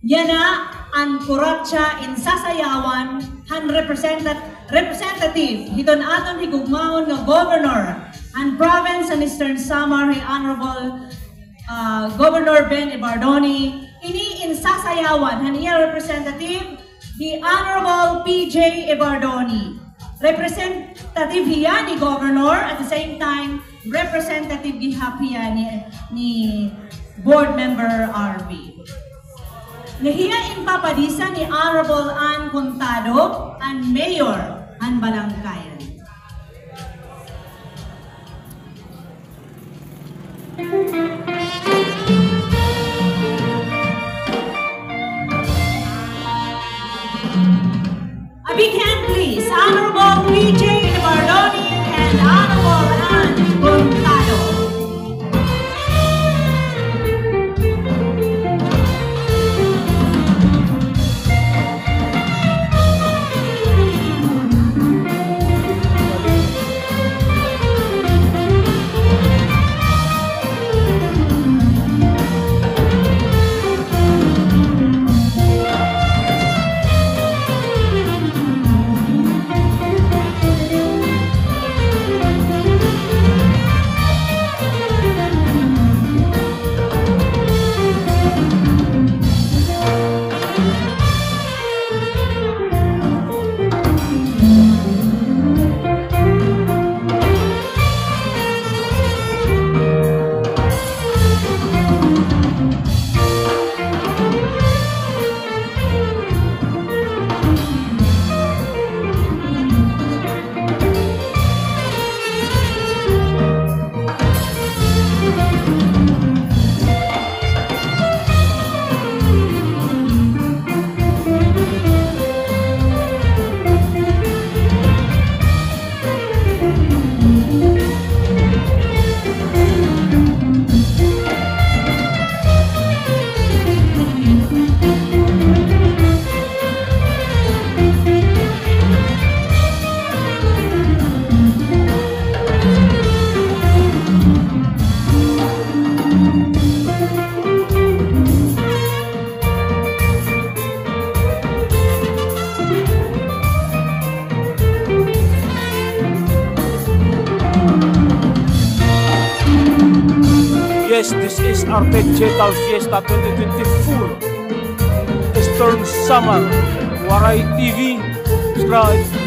Yana ang kuratsa in sasayawan han representat representative hiton aton higugmaon nga governor and province and Eastern Samar hi honorable uh, Governor Ben Ibardoni. Ini in sasayawan han iya representative the honorable PJ Ibardoni. Representative hiya ni governor at the same time representative gihap hiya ni, ni board member RB Nahiyain papadisa ni Honorable Ann Contado and Mayor Ann Balangkayan. yes, this is our digital fiesta 2024. Eastern Summer, Warai TV, subscribe.